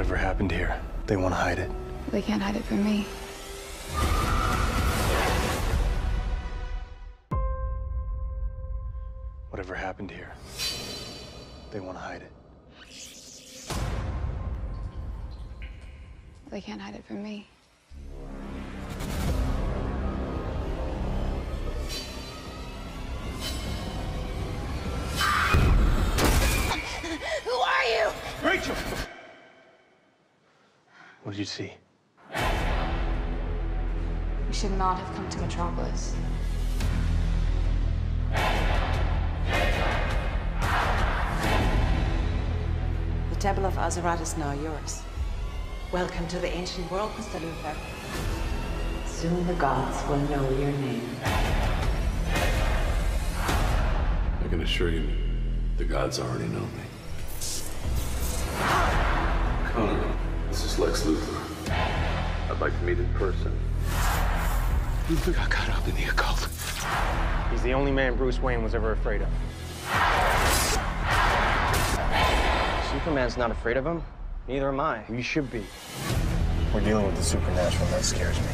Whatever happened here, they want to hide it. They can't hide it from me. Whatever happened here, they want to hide it. They can't hide it from me. Who are you? Rachel! What did you see? We should not have come to Metropolis. The Temple of Azarath is now yours. Welcome to the ancient world, Mr. Luthor. Soon the gods will know your name. I can assure you, the gods already know me. Lex Luthor. I'd like to meet in person. Luthor got caught up in the occult. He's the only man Bruce Wayne was ever afraid of. Superman's not afraid of him. Neither am I. You should be. We're dealing with the supernatural, and that scares me.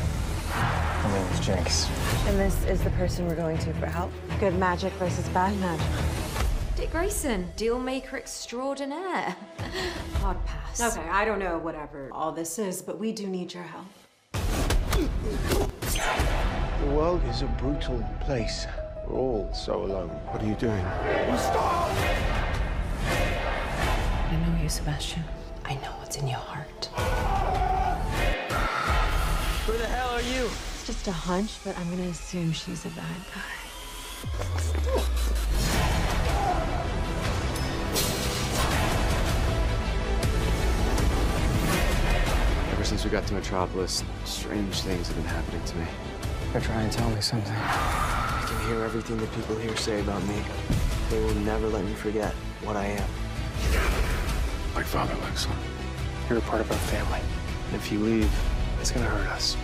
My name is Jinx. And this is the person we're going to for help? Good magic versus bad magic. Dick Grayson, deal maker extraordinaire. Hard pass. Okay, I don't know whatever all this is, but we do need your help. The world is a brutal place. We're all so alone. What are you doing? I know you, Sebastian. I know what's in your heart. Who the hell are you? It's just a hunch, but I'm gonna assume she's a bad guy. Since we got to Metropolis, strange things have been happening to me. They're trying to tell me something. I can hear everything that people here say about me. They will never let me forget what I am. Like father, like son. You're a part of our family. And if you leave, it's gonna hurt us.